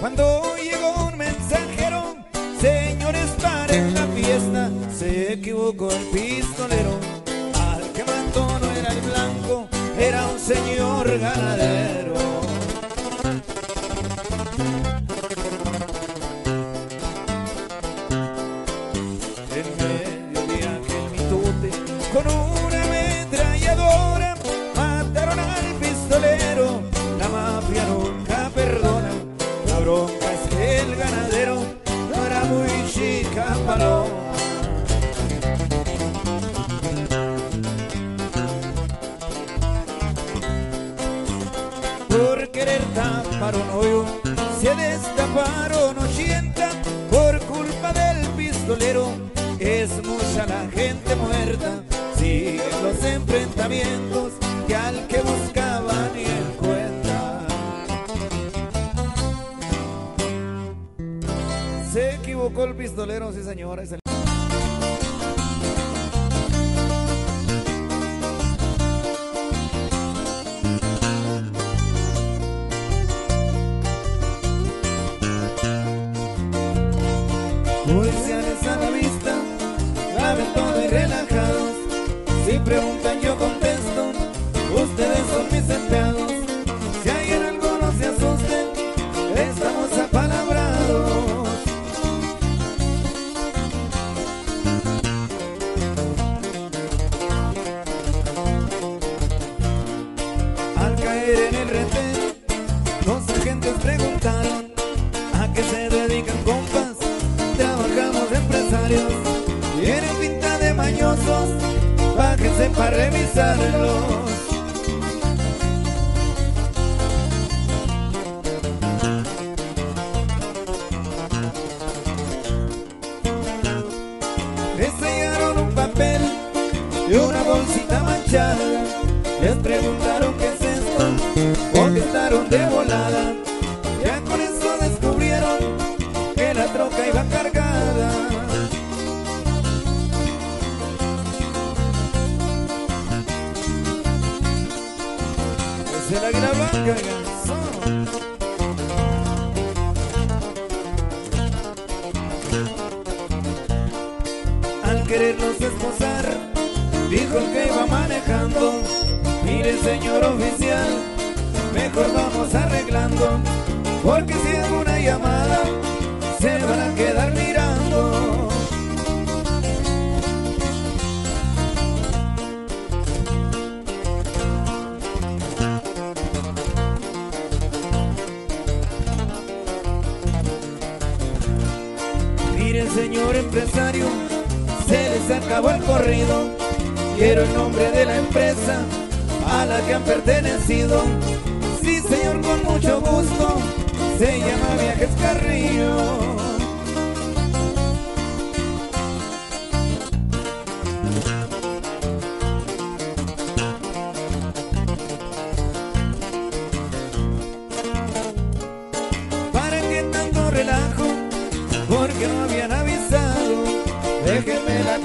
Cuando llegó un mensajero, señores, paren la fiesta. Se equivocó el pistolero. Al que mató no era el blanco, era un señor ganadero. señor empresario, se les acabó el corrido. Quiero el nombre de la empresa a la que han pertenecido. Sí, señor, con mucho gusto, se llama Viajes Carrillo.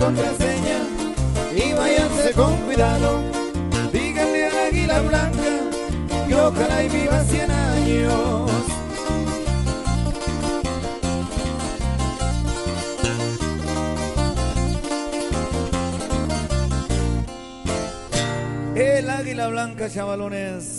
contraseña y váyanse con cuidado. Díganle al águila blanca que ojalá y viva cien años. El águila blanca, chavalones.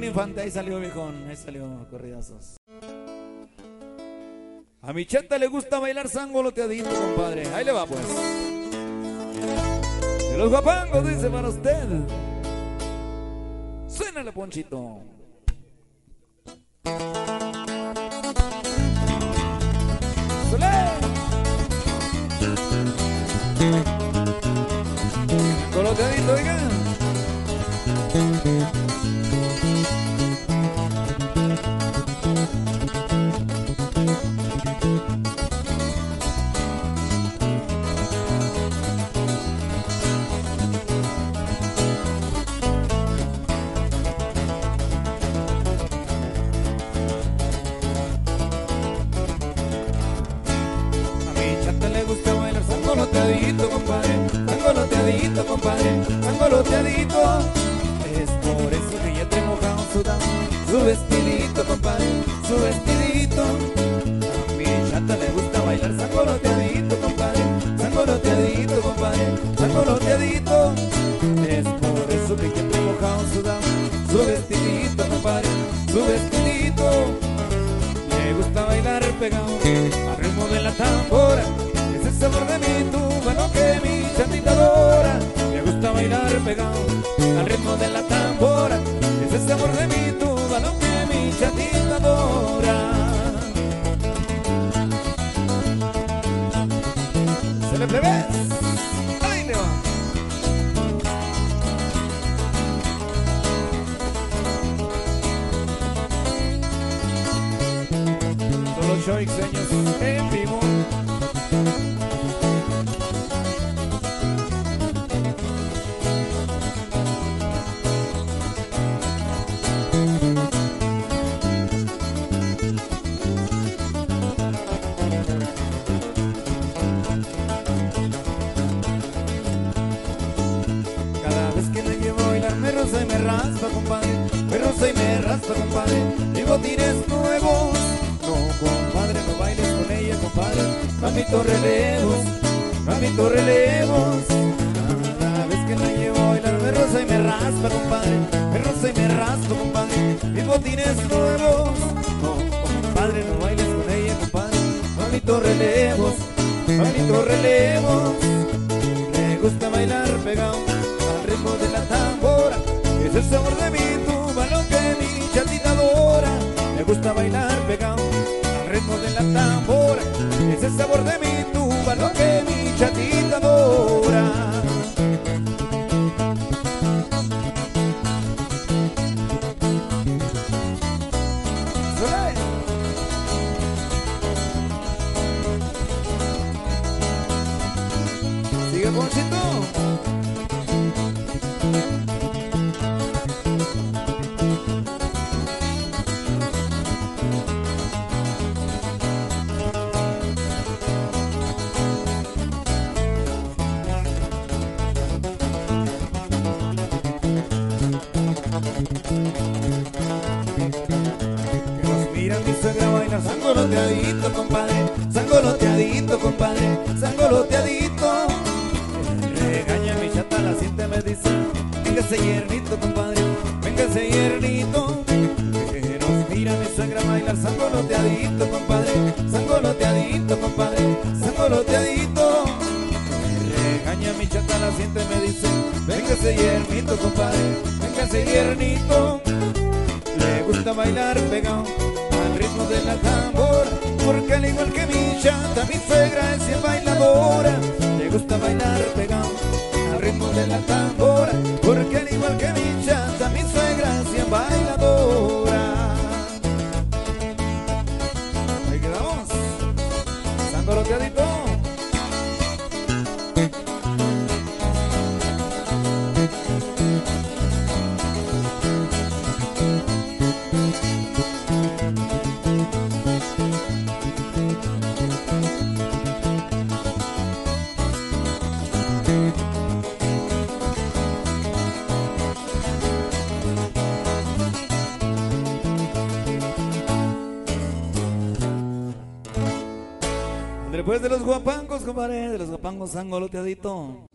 Pedro Infante, ahí salió viejón, ahí salió corridazos. A mi chata le gusta bailar sangoloteadito, compadre. Ahí le va, pues. De los guapangos, dice para usted. Suena Suénale, Ponchito. ¡Sole! Coloteadito, oigan. en vivo. Continua. Después pues, de los guapangos, compadre, de los guapangos angoloteadito.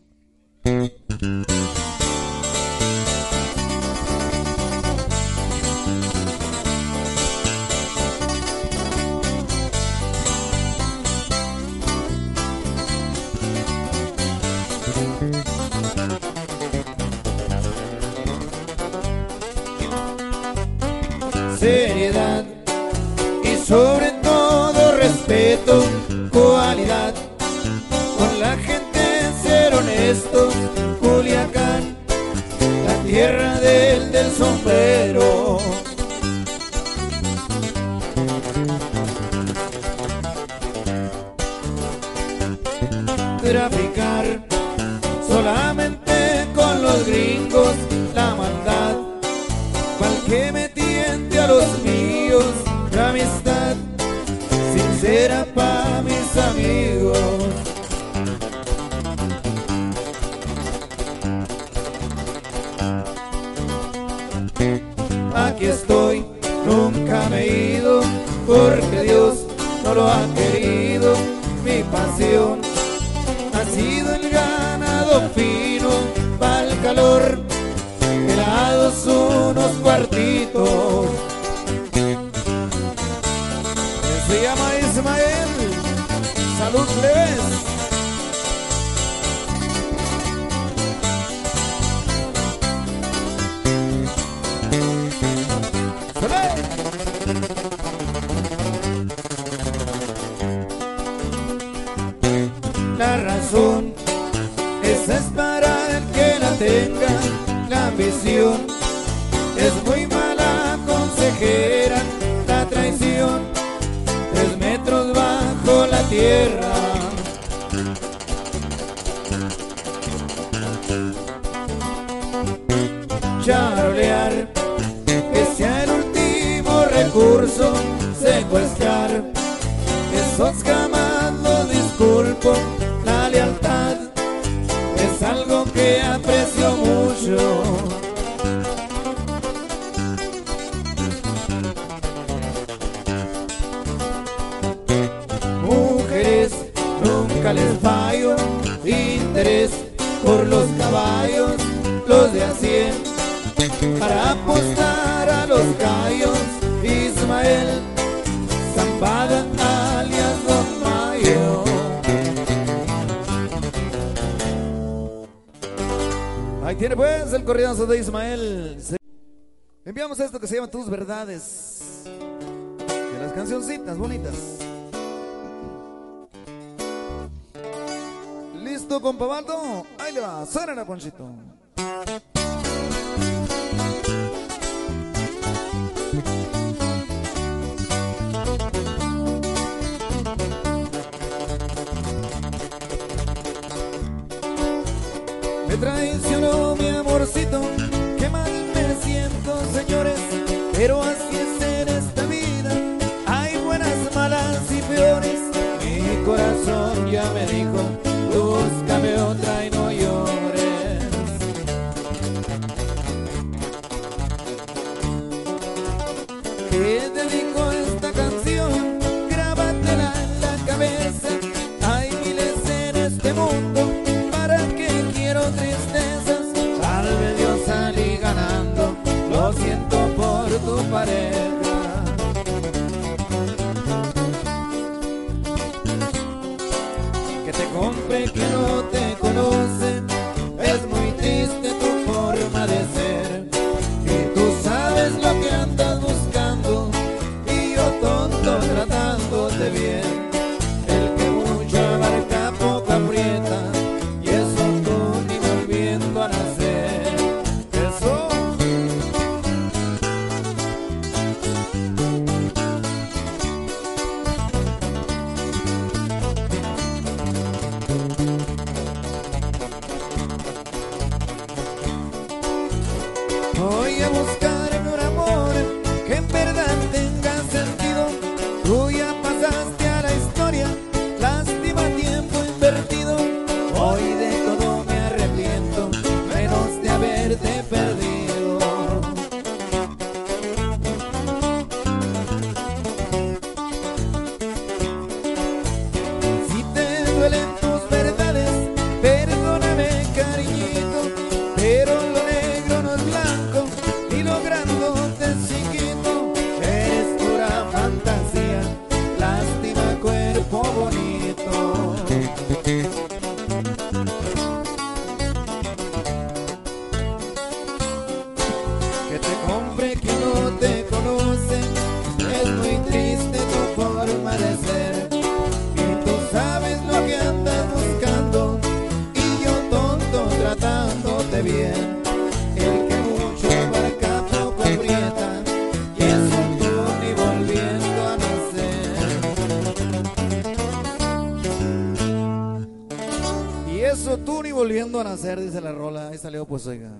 Aquí estoy, nunca me he ido, porque Dios no lo ha querido. Mi pasión ha sido el ganado fino, para el calor, helados unos cuartitos. Se llama Ismael, salud Leo. de a para apostar a los gallos. Ismael Zambada alias Don Mayo. Ahí tiene pues el corridazo de Ismael. Enviamos esto que se llama Tus Verdades. De las cancioncitas bonitas. ¿Listo, compabato? Ahí le va, suena la Ponchito. bien. El que mucho abarca poco aprieta y es un y volviendo a nacer. Y es un y volviendo a nacer, dice la rola. Ahí salió, pues oiga.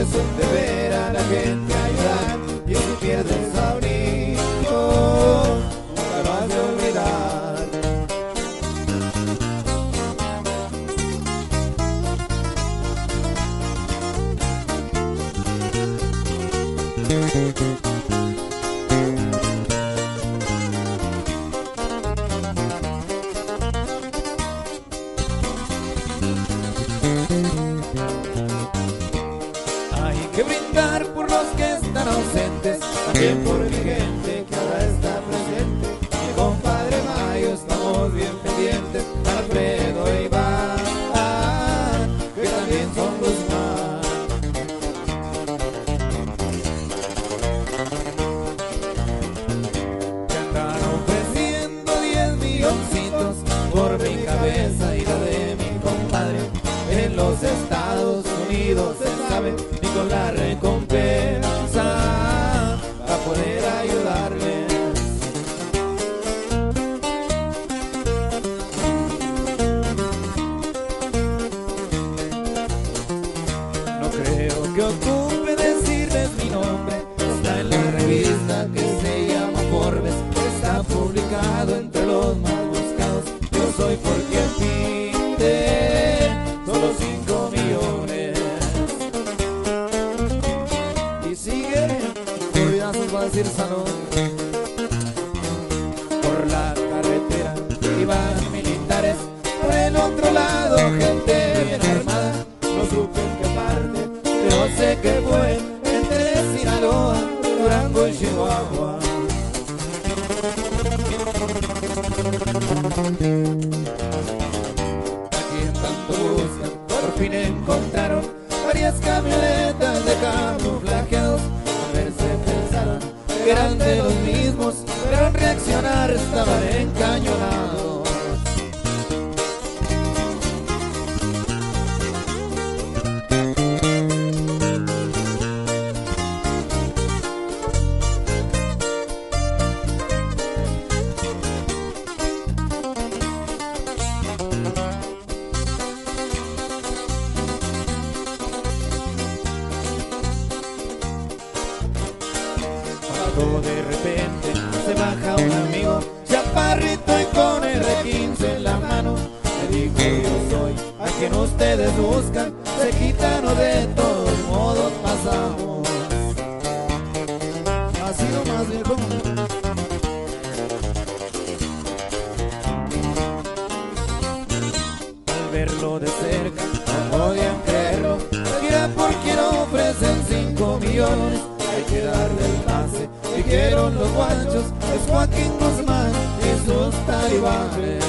es Sir Salud. verlo de cerca, no podían creerlo, seguirá porque no ofrecen 5 millones, hay que darle el pase, dijeron los guanchos, es Joaquín Guzmán y sus talibanes.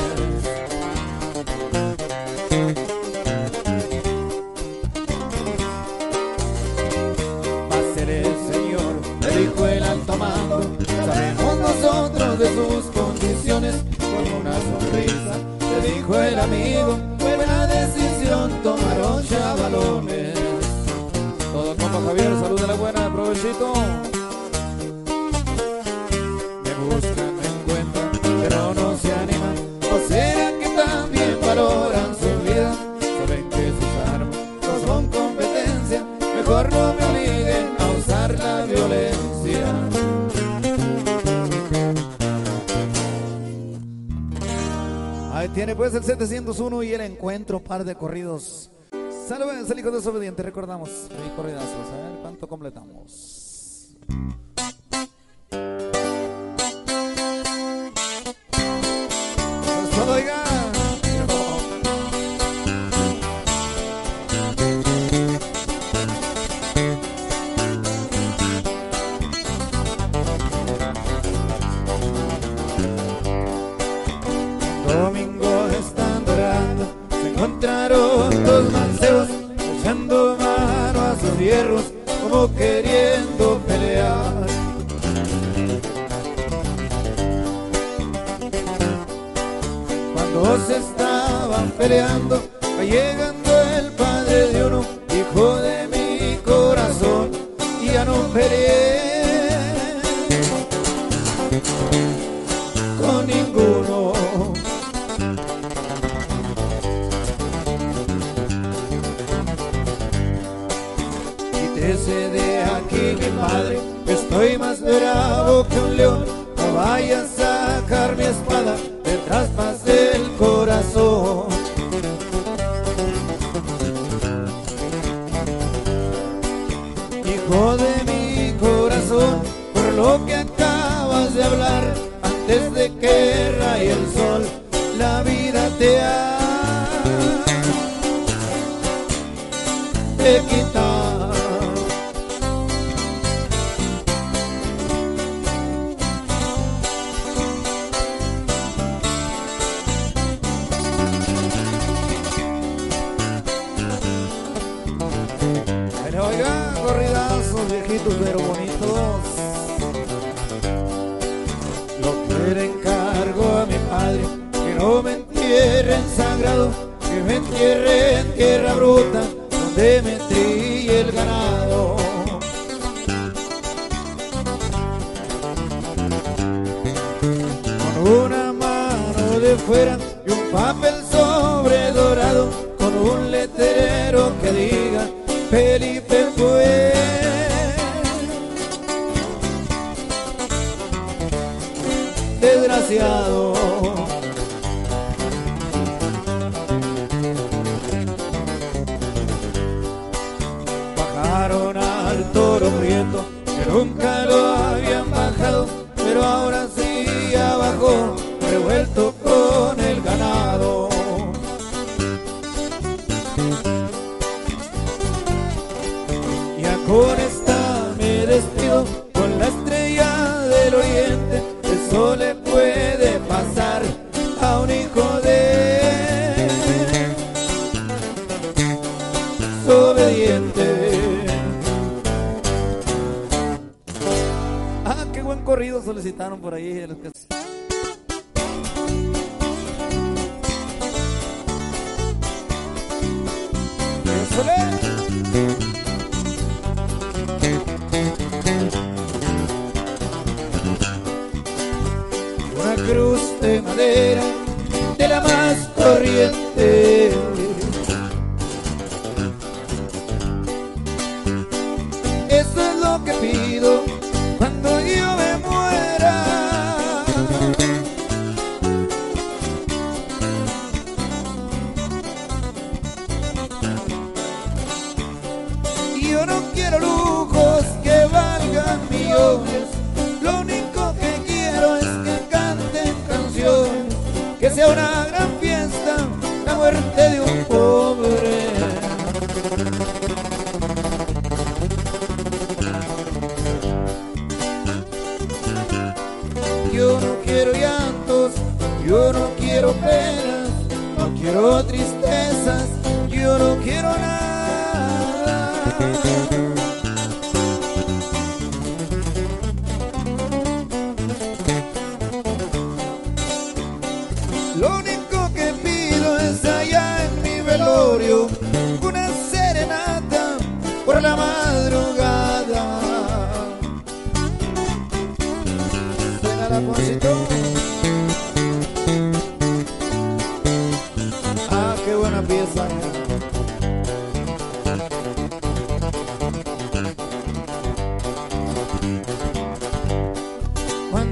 Va a ser el señor, le dijo el alto mando, sabemos nosotros de sus condiciones, con una sonrisa le dijo el amigo bendiciones. Todo compa Javier, salud de la buena, provechito. Me buscan, me encuentran, pero no se animan. ¿O será que también valoran su vida? Saben que sus armas no son competencia. Mejor no me obliguen a usar la violencia. Ahí tiene pues el 701 y el encuentro, par de corridos. Salve, el hijo desobediente, recordamos. Recorridazo, a ver cuánto completamos. Encargo a mi padre que no me entierren sagrado, que me entierren en tierra bruta cruz de madera de la más corriente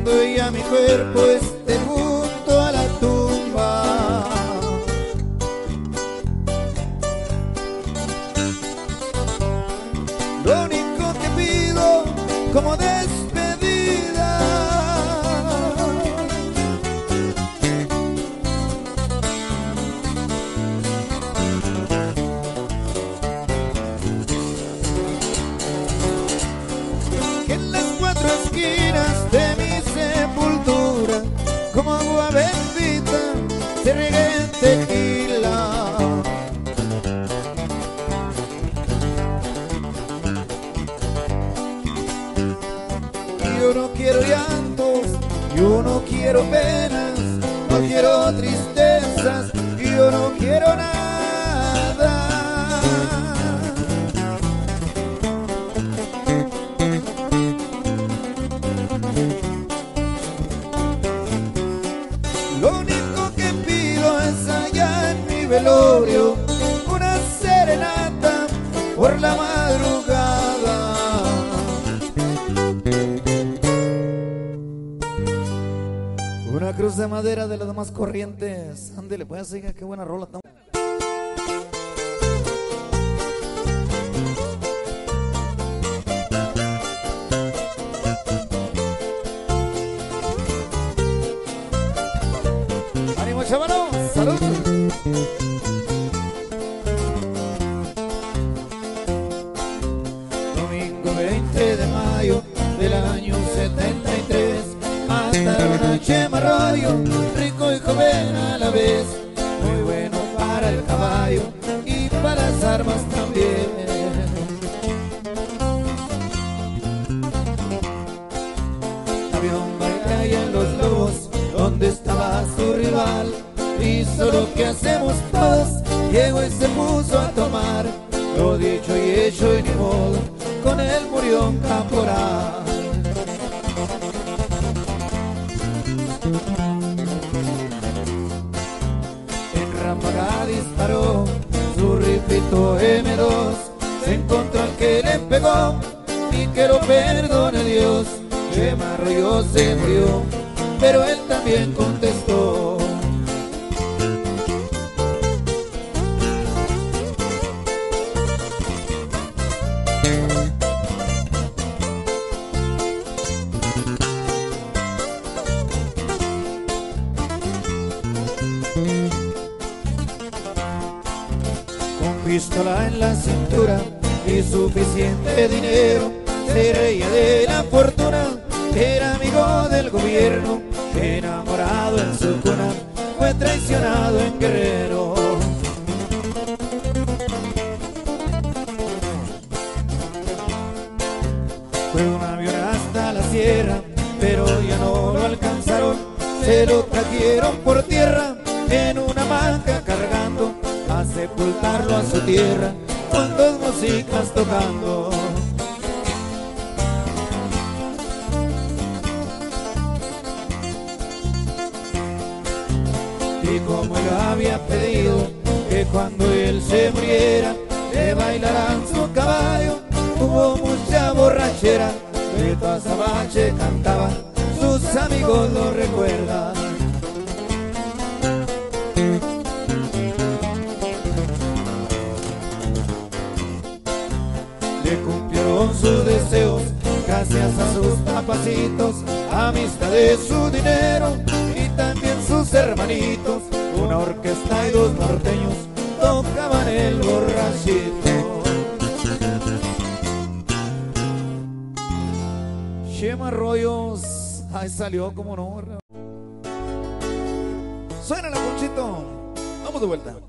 doy a mi cuerpo este mundo. Más corrientes. Ándele, pues, siga, qué buena rola. ¡Ánimo, chavalos! Dinero. Se reía de la fortuna, era amigo del gobierno, enamorado en su cuna, fue traicionado en Guerrero. Fue un avión hasta la sierra, pero ya no lo alcanzaron, se lo trajeron por tierra en una manga cargando a sepultarlo a su tierra con dos músicas tocando. Como él había pedido que cuando él se muriera le bailaran su caballo, hubo mucha borrachera, Beto Azabache cantaba, sus amigos lo recuerdan. le cumplieron sus deseos gracias a sus papacitos, amistad de su dinero y también sus hermanitos. Una orquesta y dos norteños tocaban el borrachito. Chema Arroyos, ahí salió como no. Suena la Ponchito, vamos de vuelta.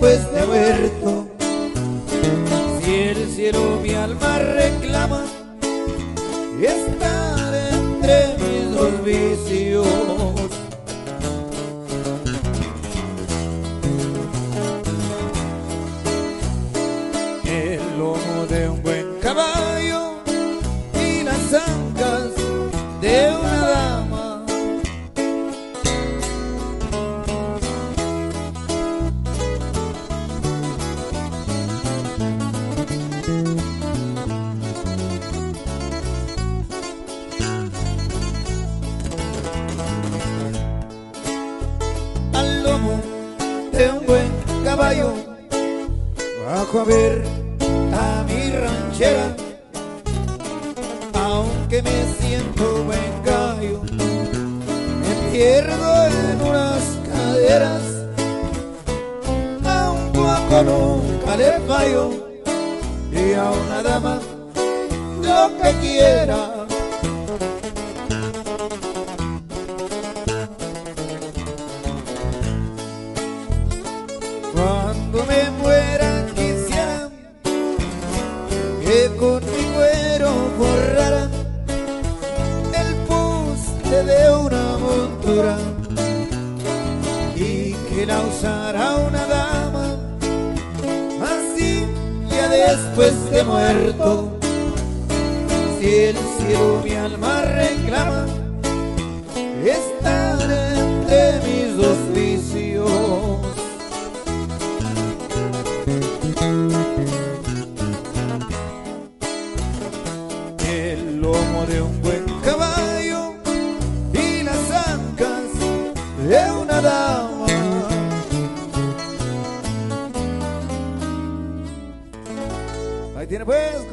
Después de muerto. era usar a una dama, así ya después de muerto, si el cielo mi alma reclama, está Viene pues.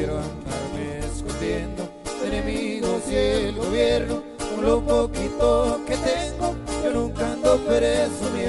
quiero andarme escondiendo de enemigos y el gobierno. Con lo poquito que tengo, yo nunca ando preso ni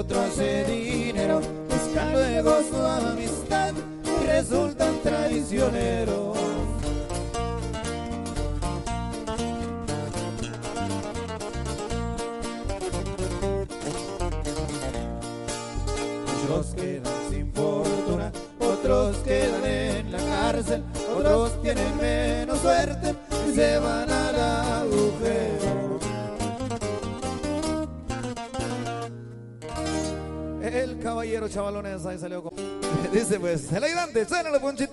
otro hace dinero, buscando el gozo a mis pues el ayudante, suena los ponchitos.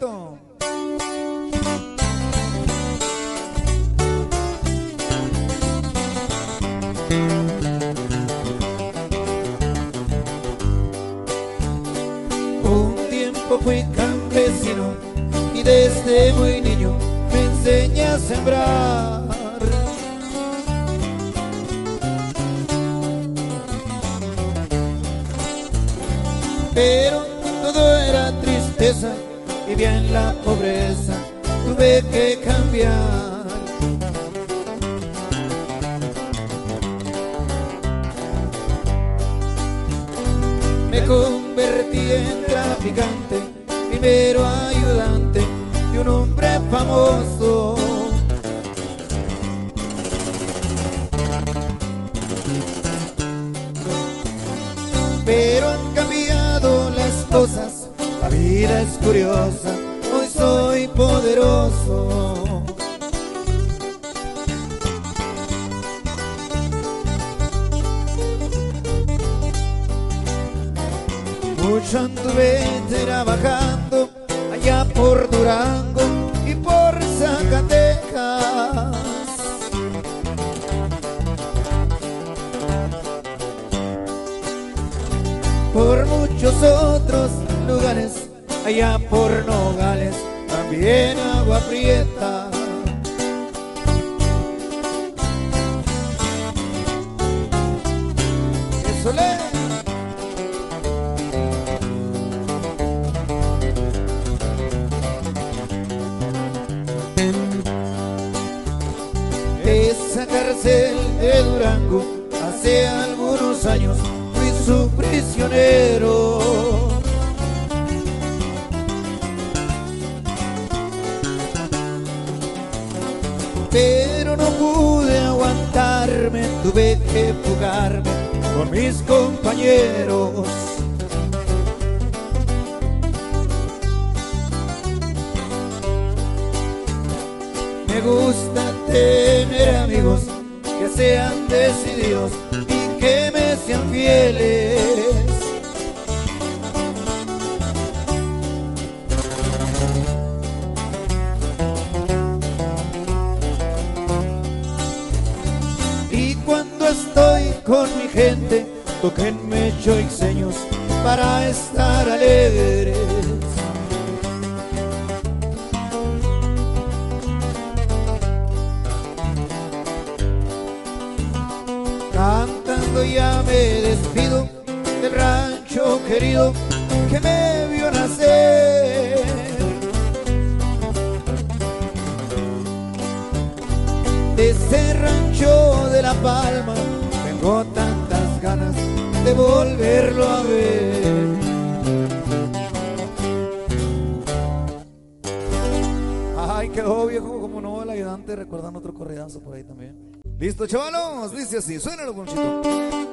Me convertí en traficante, primero ayudante de un hombre famoso. Pero han cambiado las cosas, la vida es curiosa, hoy soy poderoso. Mucho anduve trabajando allá por Durango y por Zacatecas. Por muchos otros lugares, allá por Nogales, también agua prieta. Pude aguantarme, tuve que fugarme con mis compañeros. Me gusta tener amigos que sean decididos y que me sean fieles. Gente, toquenme choixeños para estar alegres. Cantando ya me despido del rancho querido que me vio nacer. De ese rancho de La Palma de volverlo a ver. Ay, quedó viejo como no el ayudante recordando otro corridazo por ahí también. Listo, chavalos, dice así, suénalo, Ponchito.